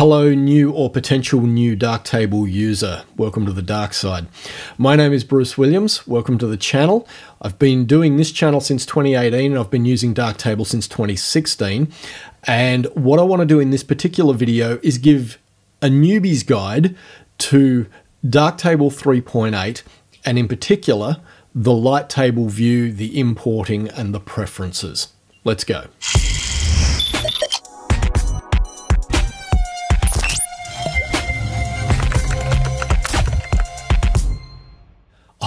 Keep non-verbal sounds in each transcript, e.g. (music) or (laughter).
Hello, new or potential new Darktable user. Welcome to the dark side. My name is Bruce Williams. Welcome to the channel. I've been doing this channel since 2018 and I've been using Darktable since 2016. And what I want to do in this particular video is give a newbie's guide to Darktable 3.8 and in particular the light table view, the importing and the preferences. Let's go.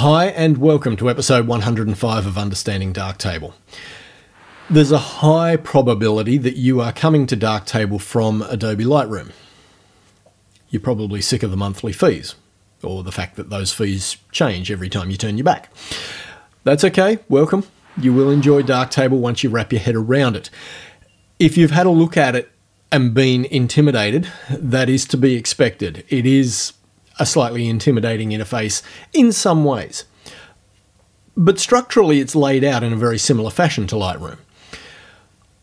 Hi, and welcome to episode 105 of Understanding Darktable. There's a high probability that you are coming to Darktable from Adobe Lightroom. You're probably sick of the monthly fees, or the fact that those fees change every time you turn your back. That's okay, welcome. You will enjoy Darktable once you wrap your head around it. If you've had a look at it and been intimidated, that is to be expected. It is a slightly intimidating interface in some ways. But structurally, it's laid out in a very similar fashion to Lightroom.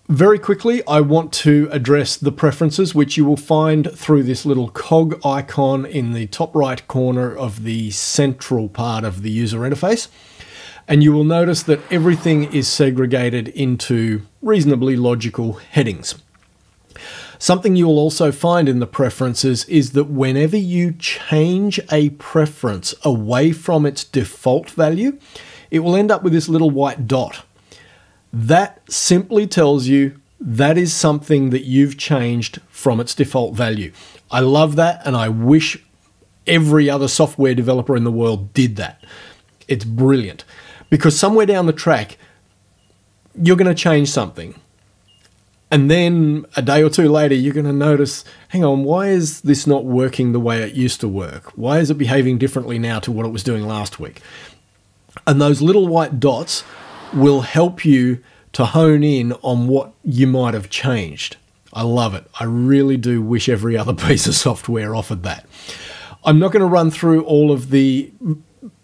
Very quickly, I want to address the preferences, which you will find through this little cog icon in the top right corner of the central part of the user interface. And you will notice that everything is segregated into reasonably logical headings. Something you'll also find in the preferences is that whenever you change a preference away from its default value, it will end up with this little white dot. That simply tells you that is something that you've changed from its default value. I love that and I wish every other software developer in the world did that. It's brilliant because somewhere down the track, you're going to change something and then a day or two later, you're going to notice hang on, why is this not working the way it used to work? Why is it behaving differently now to what it was doing last week? And those little white dots will help you to hone in on what you might have changed. I love it. I really do wish every other (laughs) piece of software offered that. I'm not going to run through all of the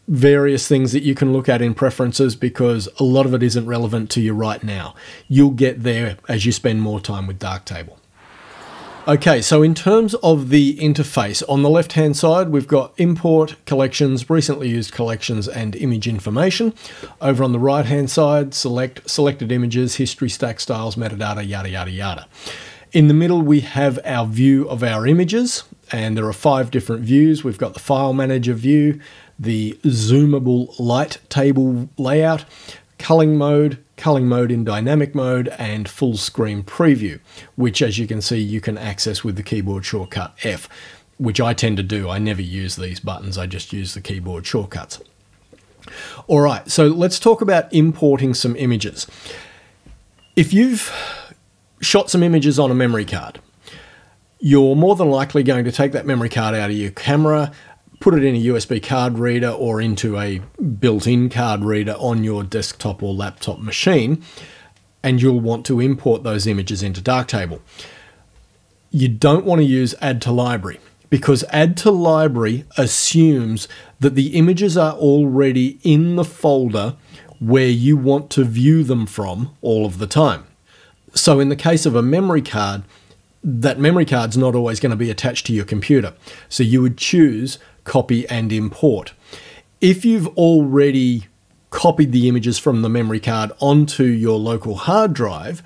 various things that you can look at in preferences because a lot of it isn't relevant to you right now. You'll get there as you spend more time with Darktable. Okay, so in terms of the interface, on the left-hand side, we've got import, collections, recently used collections, and image information. Over on the right-hand side, select selected images, history, stack styles, metadata, yada, yada, yada. In the middle, we have our view of our images, and there are five different views. We've got the file manager view, the zoomable light table layout, culling mode, culling mode in dynamic mode, and full screen preview, which as you can see, you can access with the keyboard shortcut F, which I tend to do. I never use these buttons, I just use the keyboard shortcuts. All right, so let's talk about importing some images. If you've shot some images on a memory card, you're more than likely going to take that memory card out of your camera, put it in a USB card reader or into a built-in card reader on your desktop or laptop machine, and you'll want to import those images into Darktable. You don't want to use Add to Library because Add to Library assumes that the images are already in the folder where you want to view them from all of the time. So in the case of a memory card, that memory card's not always going to be attached to your computer. So you would choose copy and import. If you've already copied the images from the memory card onto your local hard drive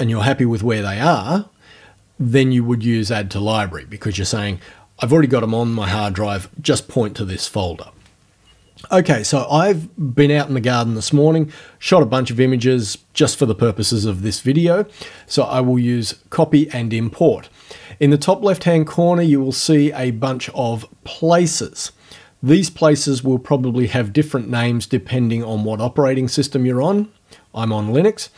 and you're happy with where they are, then you would use add to library because you're saying, I've already got them on my hard drive, just point to this folder. Okay, so I've been out in the garden this morning, shot a bunch of images just for the purposes of this video. So I will use copy and import. In the top left hand corner, you will see a bunch of places. These places will probably have different names depending on what operating system you're on. I'm on Linux.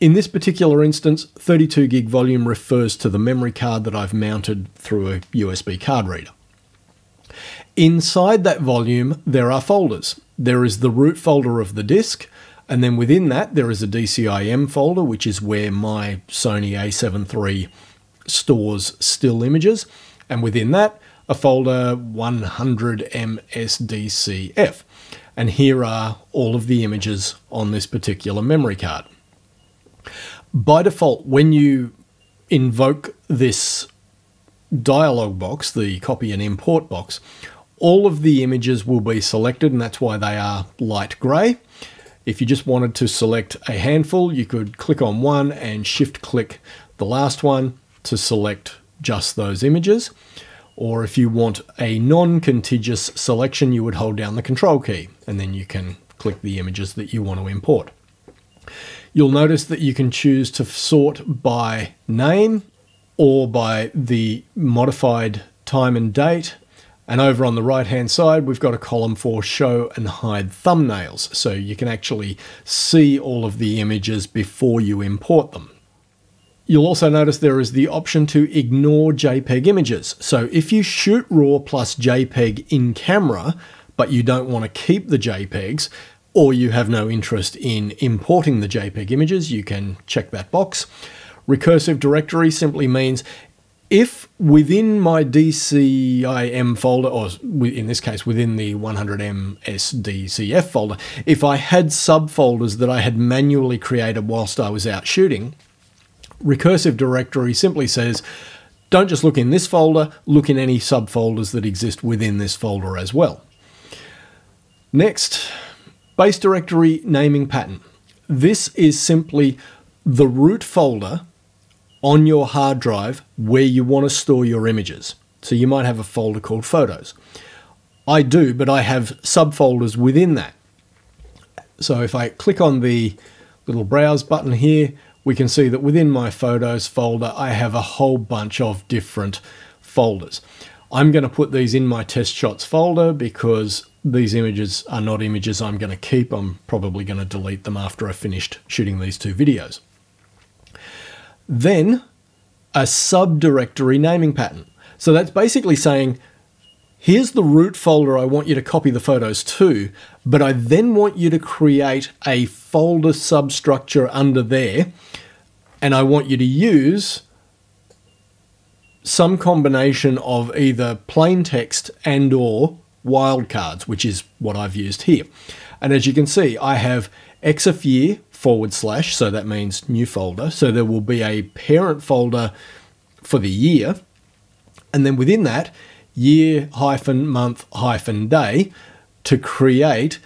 In this particular instance, 32 gig volume refers to the memory card that I've mounted through a USB card reader. Inside that volume, there are folders. There is the root folder of the disk, and then within that, there is a DCIM folder, which is where my Sony a7 III stores still images, and within that, a folder 100MSDCF. And here are all of the images on this particular memory card. By default, when you invoke this dialog box, the copy and import box, all of the images will be selected, and that's why they are light grey. If you just wanted to select a handful, you could click on one and shift click the last one to select just those images. Or if you want a non-contiguous selection, you would hold down the control key and then you can click the images that you want to import. You'll notice that you can choose to sort by name or by the modified time and date. And over on the right hand side, we've got a column for show and hide thumbnails. So you can actually see all of the images before you import them. You'll also notice there is the option to ignore JPEG images. So if you shoot RAW plus JPEG in camera, but you don't want to keep the JPEGs, or you have no interest in importing the JPEG images, you can check that box. Recursive directory simply means if within my DCIM folder, or in this case within the 100M SDCF folder, if I had subfolders that I had manually created whilst I was out shooting, recursive directory simply says, don't just look in this folder, look in any subfolders that exist within this folder as well. Next, base directory naming pattern. This is simply the root folder on your hard drive where you want to store your images. So you might have a folder called photos. I do, but I have subfolders within that. So if I click on the little browse button here, we can see that within my photos folder, I have a whole bunch of different folders. I'm going to put these in my test shots folder because these images are not images I'm going to keep. I'm probably going to delete them after I've finished shooting these two videos. Then a subdirectory naming pattern. So that's basically saying, here's the root folder I want you to copy the photos to, but I then want you to create a folder substructure under there, and I want you to use some combination of either plain text and or wildcards, which is what I've used here. And as you can see, I have EXIF year forward slash, so that means new folder. So there will be a parent folder for the year. And then within that, year hyphen month hyphen day to create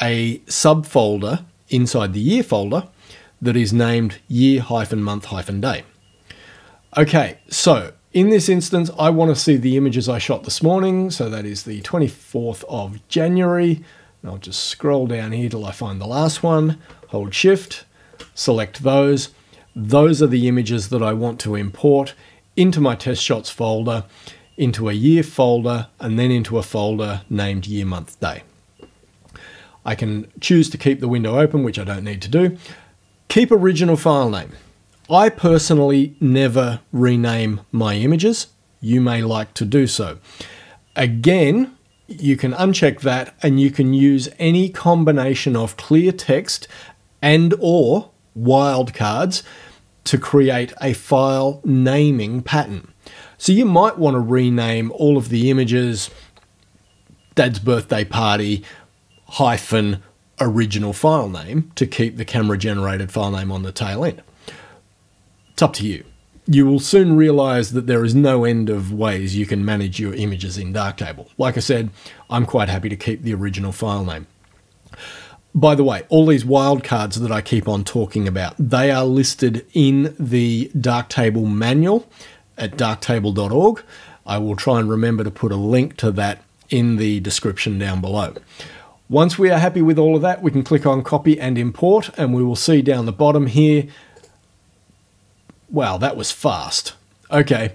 a subfolder inside the year folder that is named year hyphen month hyphen day. Okay, so in this instance, I want to see the images I shot this morning. So that is the 24th of January. I'll just scroll down here till I find the last one. Hold shift, select those. Those are the images that I want to import into my test shots folder, into a year folder, and then into a folder named year, month, day. I can choose to keep the window open, which I don't need to do. Keep original file name. I personally never rename my images. You may like to do so. Again, you can uncheck that and you can use any combination of clear text and or wildcards to create a file naming pattern. So you might want to rename all of the images dad's birthday party hyphen original file name to keep the camera generated file name on the tail end. It's up to you. You will soon realize that there is no end of ways you can manage your images in Darktable. Like I said, I'm quite happy to keep the original file name. By the way, all these wildcards that I keep on talking about, they are listed in the Darktable manual at darktable.org. I will try and remember to put a link to that in the description down below. Once we are happy with all of that, we can click on copy and import and we will see down the bottom here Wow, that was fast. Okay.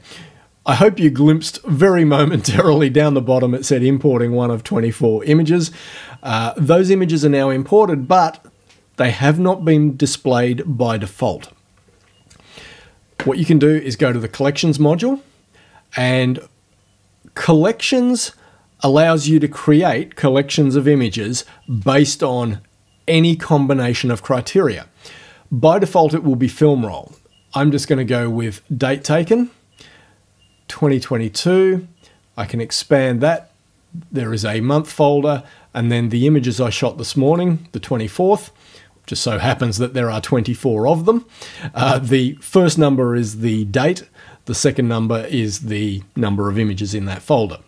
I hope you glimpsed very (laughs) momentarily down the bottom it said importing one of 24 images. Uh, those images are now imported, but they have not been displayed by default. What you can do is go to the collections module and collections allows you to create collections of images based on any combination of criteria. By default, it will be film roll. I'm just going to go with date taken, 2022. I can expand that. There is a month folder, and then the images I shot this morning, the 24th. Just so happens that there are 24 of them. Uh, the first number is the date. The second number is the number of images in that folder.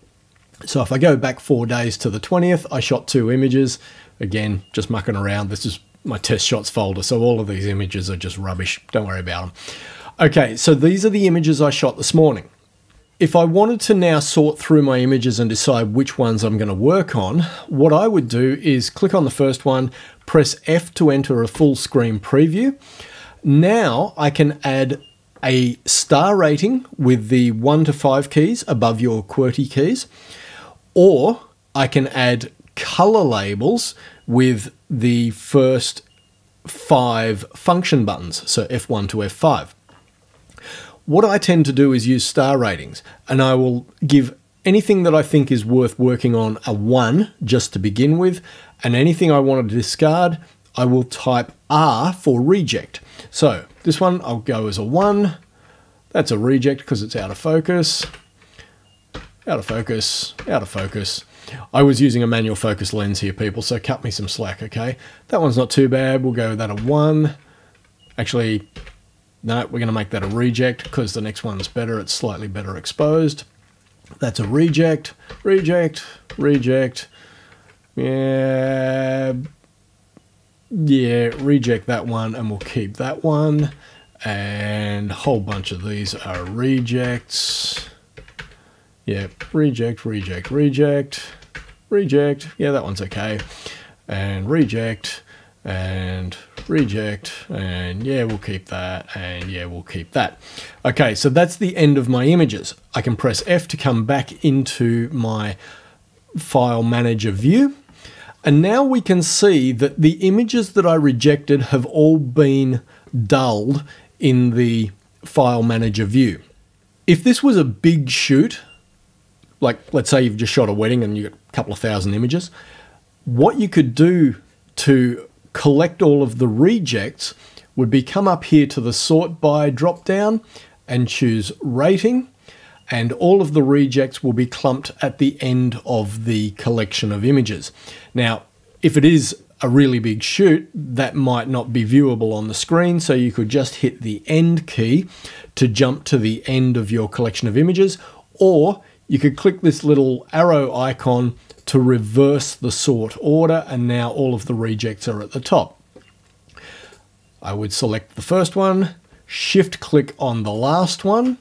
So if I go back four days to the 20th, I shot two images. Again, just mucking around. This is my test shots folder. So all of these images are just rubbish. Don't worry about them. Okay, so these are the images I shot this morning. If I wanted to now sort through my images and decide which ones I'm going to work on, what I would do is click on the first one, press F to enter a full screen preview. Now I can add a star rating with the 1 to 5 keys above your QWERTY keys, or I can add color labels with the first five function buttons, so F1 to F5. What I tend to do is use star ratings, and I will give anything that I think is worth working on a 1 just to begin with, and anything I want to discard, I will type R for reject. So this one I'll go as a 1. That's a reject because it's out of focus. Out of focus, out of focus. I was using a manual focus lens here, people, so cut me some slack, okay? That one's not too bad. We'll go with that a 1. Actually, no, we're going to make that a reject because the next one's better. It's slightly better exposed. That's a reject, reject, reject. Yeah, yeah, reject that one and we'll keep that one. And a whole bunch of these are rejects. Yeah, reject, reject, reject, reject. Yeah, that one's okay. And reject, and reject, and yeah, we'll keep that, and yeah, we'll keep that. Okay, so that's the end of my images. I can press F to come back into my file manager view. And now we can see that the images that I rejected have all been dulled in the file manager view. If this was a big shoot, like let's say you've just shot a wedding and you got a couple of thousand images, what you could do to collect all of the rejects would be come up here to the sort by drop down and choose rating and all of the rejects will be clumped at the end of the collection of images. Now, if it is a really big shoot, that might not be viewable on the screen, so you could just hit the end key to jump to the end of your collection of images, or you could click this little arrow icon to reverse the sort order and now all of the rejects are at the top. I would select the first one, shift click on the last one,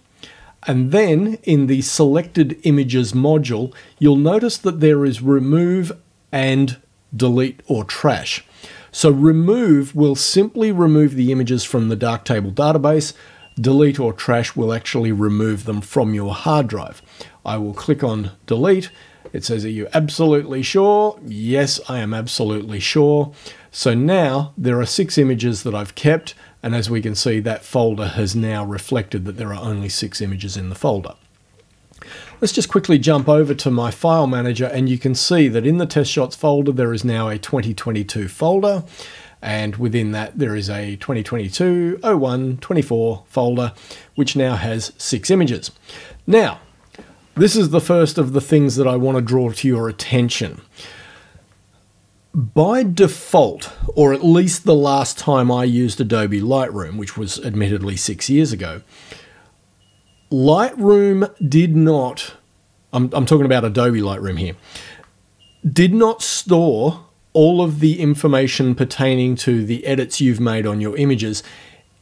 and then in the selected images module, you'll notice that there is remove and delete or trash. So remove will simply remove the images from the Darktable database. Delete or trash will actually remove them from your hard drive. I will click on delete. It says, are you absolutely sure? Yes, I am absolutely sure. So now there are six images that I've kept. And as we can see, that folder has now reflected that there are only six images in the folder. Let's just quickly jump over to my file manager and you can see that in the test shots folder, there is now a 2022 folder. And within that, there is a 2022 01 24 folder, which now has six images. Now, this is the first of the things that I want to draw to your attention. By default, or at least the last time I used Adobe Lightroom, which was admittedly six years ago, Lightroom did not, I'm, I'm talking about Adobe Lightroom here, did not store all of the information pertaining to the edits you've made on your images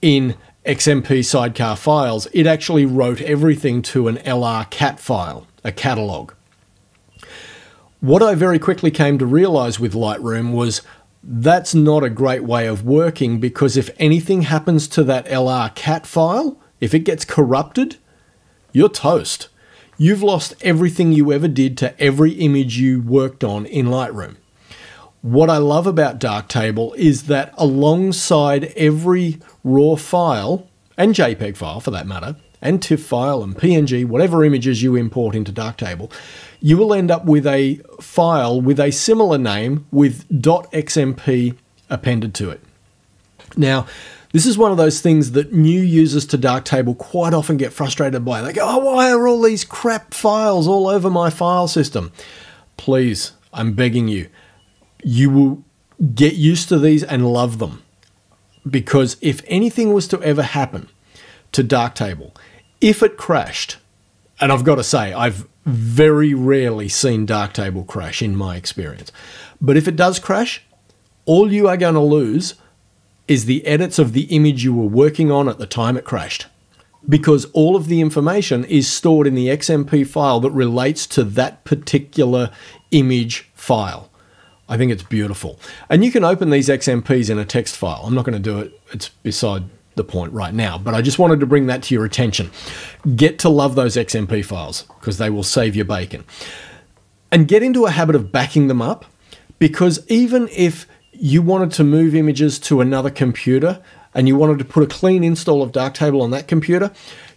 in XMP sidecar files, it actually wrote everything to an LR cat file, a catalog. What I very quickly came to realize with Lightroom was that's not a great way of working because if anything happens to that LR cat file, if it gets corrupted, you're toast. You've lost everything you ever did to every image you worked on in Lightroom. What I love about Darktable is that alongside every RAW file, and JPEG file for that matter, and TIFF file and PNG, whatever images you import into Darktable, you will end up with a file with a similar name with .xmp appended to it. Now, this is one of those things that new users to Darktable quite often get frustrated by. They go, oh, why are all these crap files all over my file system? Please, I'm begging you, you will get used to these and love them. Because if anything was to ever happen to Darktable, If it crashed, and I've got to say, I've very rarely seen Darktable crash in my experience, but if it does crash, all you are going to lose is the edits of the image you were working on at the time it crashed. Because all of the information is stored in the XMP file that relates to that particular image file. I think it's beautiful. And you can open these XMPs in a text file. I'm not going to do it, it's beside the point right now, but I just wanted to bring that to your attention. Get to love those XMP files because they will save your bacon. And get into a habit of backing them up because even if you wanted to move images to another computer and you wanted to put a clean install of Darktable on that computer,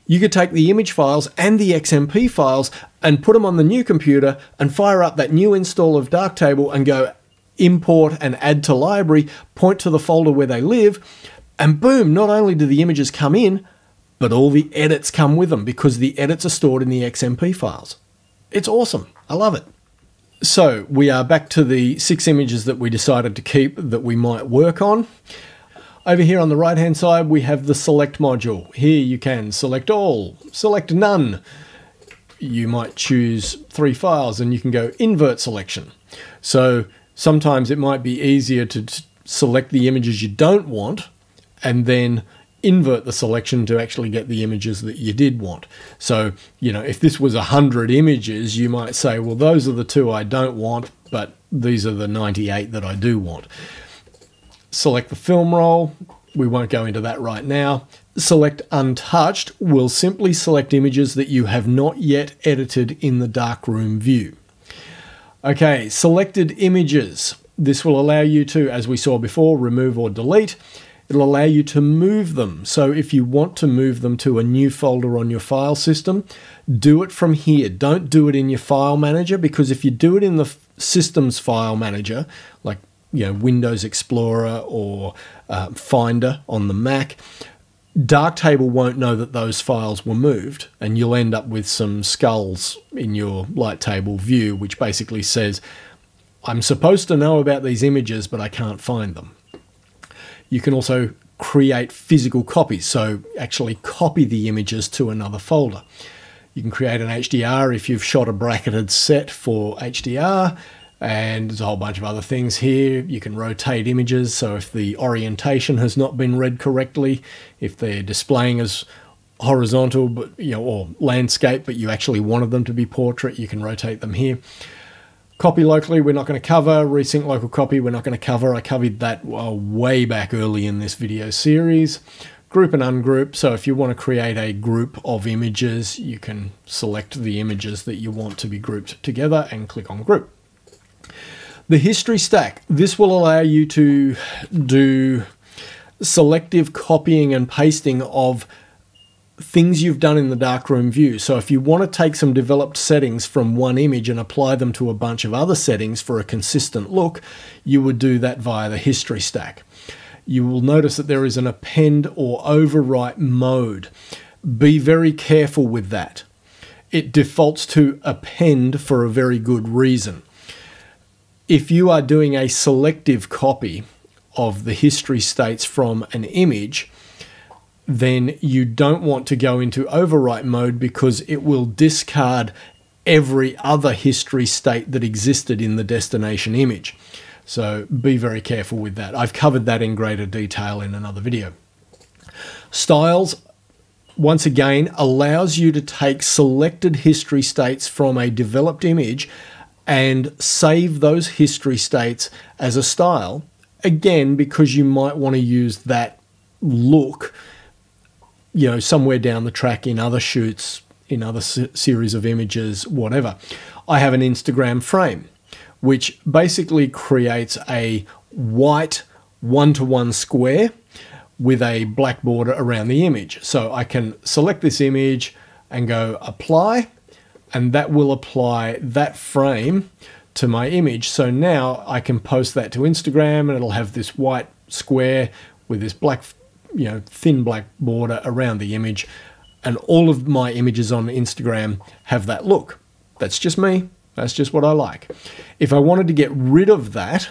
you could take the image files and the XMP files and put them on the new computer and fire up that new install of Darktable and go import and add to library, point to the folder where they live, and boom, not only do the images come in, but all the edits come with them because the edits are stored in the XMP files. It's awesome. I love it. So we are back to the six images that we decided to keep that we might work on. Over here on the right hand side, we have the select module. Here you can select all, select none. You might choose three files and you can go invert selection. So sometimes it might be easier to select the images you don't want and then invert the selection to actually get the images that you did want. So, you know, if this was 100 images, you might say, well, those are the two I don't want, but these are the 98 that I do want. Select the film roll. We won't go into that right now. Select untouched will simply select images that you have not yet edited in the darkroom view. Okay, selected images. This will allow you to, as we saw before, remove or delete. It'll allow you to move them. So if you want to move them to a new folder on your file system, do it from here. Don't do it in your file manager because if you do it in the systems file manager, like you know Windows Explorer or uh, Finder on the Mac, Darktable won't know that those files were moved, and you'll end up with some skulls in your light table view, which basically says, I'm supposed to know about these images, but I can't find them. You can also create physical copies, so actually copy the images to another folder. You can create an HDR if you've shot a bracketed set for HDR, and there's a whole bunch of other things here. You can rotate images, so if the orientation has not been read correctly, if they're displaying as horizontal but you know or landscape but you actually wanted them to be portrait you can rotate them here Copy locally, we're not going to cover. Resync local copy, we're not going to cover. I covered that uh, way back early in this video series. Group and ungroup. So if you want to create a group of images, you can select the images that you want to be grouped together and click on group. The history stack. This will allow you to do selective copying and pasting of things you've done in the darkroom view. So if you want to take some developed settings from one image and apply them to a bunch of other settings for a consistent look, you would do that via the history stack. You will notice that there is an append or overwrite mode. Be very careful with that. It defaults to append for a very good reason. If you are doing a selective copy of the history states from an image, then you don't want to go into overwrite mode because it will discard every other history state that existed in the destination image. So be very careful with that. I've covered that in greater detail in another video. Styles, once again, allows you to take selected history states from a developed image and save those history states as a style. Again, because you might want to use that look you know, somewhere down the track in other shoots, in other series of images, whatever. I have an Instagram frame, which basically creates a white one to one square with a black border around the image. So I can select this image and go apply, and that will apply that frame to my image. So now I can post that to Instagram and it'll have this white square with this black you know thin black border around the image and all of my images on Instagram have that look. That's just me. That's just what I like. If I wanted to get rid of that,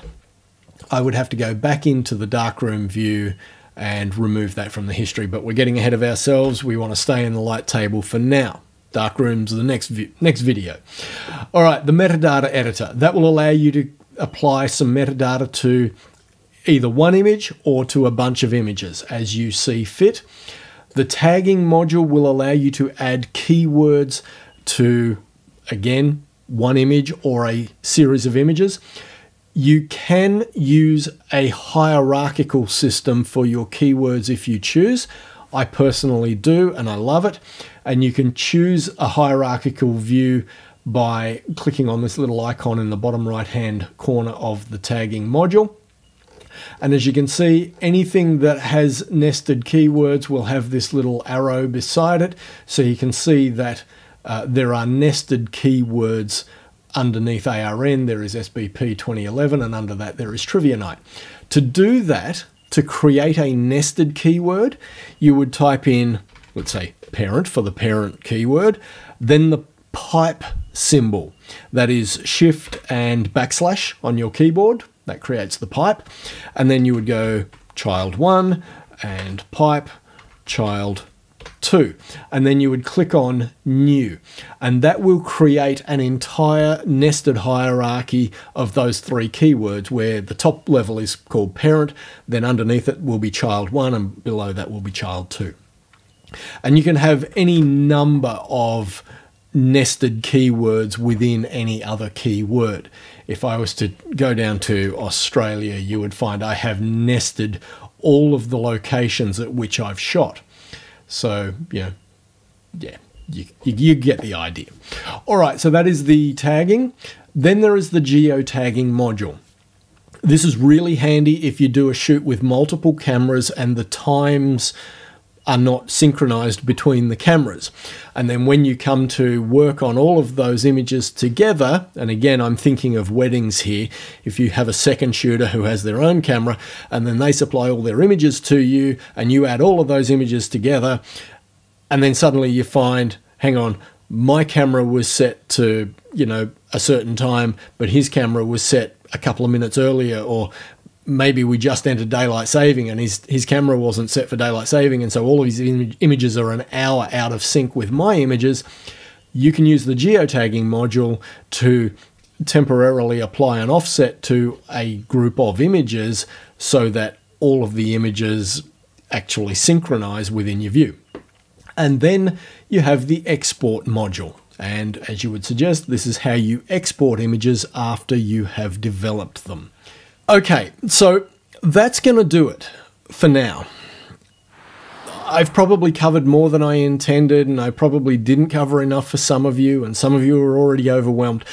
I would have to go back into the darkroom view and remove that from the history. But we're getting ahead of ourselves. We want to stay in the light table for now. Darkrooms the next vi next video. All right, the metadata editor. That will allow you to apply some metadata to either one image or to a bunch of images as you see fit. The tagging module will allow you to add keywords to, again, one image or a series of images. You can use a hierarchical system for your keywords if you choose. I personally do and I love it. And you can choose a hierarchical view by clicking on this little icon in the bottom right hand corner of the tagging module. And as you can see, anything that has nested keywords will have this little arrow beside it. So you can see that uh, there are nested keywords underneath ARN. There is SBP 2011, and under that there is Trivia Night. To do that, to create a nested keyword, you would type in, let's say, parent for the parent keyword, then the pipe symbol. That is shift and backslash on your keyboard. That creates the pipe. And then you would go child one and pipe child two. And then you would click on new. And that will create an entire nested hierarchy of those three keywords where the top level is called parent, then underneath it will be child one, and below that will be child two. And you can have any number of nested keywords within any other keyword. If I was to go down to Australia, you would find I have nested all of the locations at which I've shot. So, you know, yeah, you, you, you get the idea. All right, so that is the tagging. Then there is the geotagging module. This is really handy if you do a shoot with multiple cameras and the times are not synchronized between the cameras. And then when you come to work on all of those images together, and again, I'm thinking of weddings here, if you have a second shooter who has their own camera and then they supply all their images to you and you add all of those images together, and then suddenly you find, hang on, my camera was set to, you know, a certain time, but his camera was set a couple of minutes earlier, or maybe we just entered daylight saving and his, his camera wasn't set for daylight saving and so all of his Im images are an hour out of sync with my images, you can use the geotagging module to temporarily apply an offset to a group of images so that all of the images actually synchronize within your view. And then you have the export module. And as you would suggest, this is how you export images after you have developed them. Okay, so that's going to do it for now. I've probably covered more than I intended, and I probably didn't cover enough for some of you, and some of you are already overwhelmed.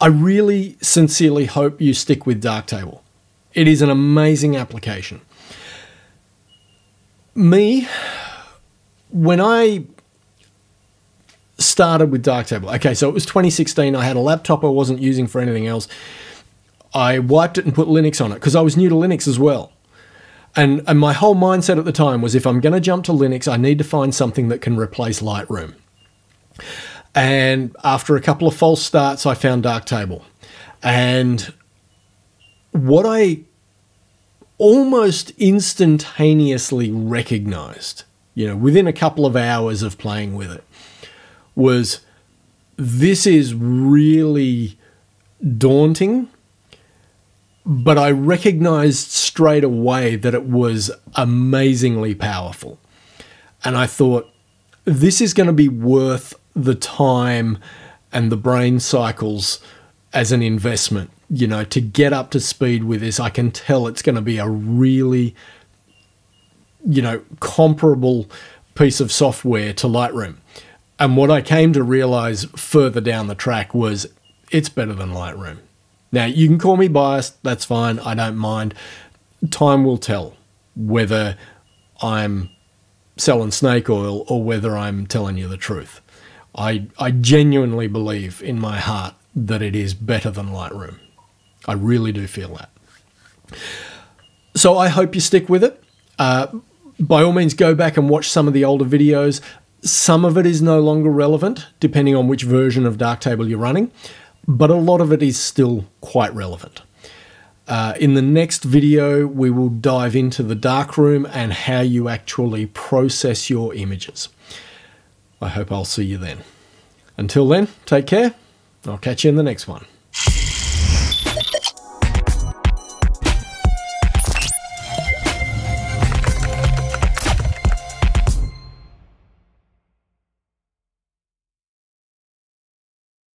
I really sincerely hope you stick with Darktable. It is an amazing application. Me, when I started with Darktable, okay, so it was 2016, I had a laptop I wasn't using for anything else I wiped it and put Linux on it because I was new to Linux as well. And, and my whole mindset at the time was if I'm going to jump to Linux, I need to find something that can replace Lightroom. And after a couple of false starts, I found Darktable. And what I almost instantaneously recognized, you know, within a couple of hours of playing with it, was this is really daunting but I recognized straight away that it was amazingly powerful. And I thought, this is going to be worth the time and the brain cycles as an investment. You know, to get up to speed with this, I can tell it's going to be a really, you know, comparable piece of software to Lightroom. And what I came to realize further down the track was it's better than Lightroom. Now, you can call me biased, that's fine, I don't mind. Time will tell whether I'm selling snake oil or whether I'm telling you the truth. I, I genuinely believe in my heart that it is better than Lightroom. I really do feel that. So I hope you stick with it. Uh, by all means, go back and watch some of the older videos. Some of it is no longer relevant, depending on which version of Darktable you're running but a lot of it is still quite relevant. Uh, in the next video, we will dive into the darkroom and how you actually process your images. I hope I'll see you then. Until then, take care. I'll catch you in the next one.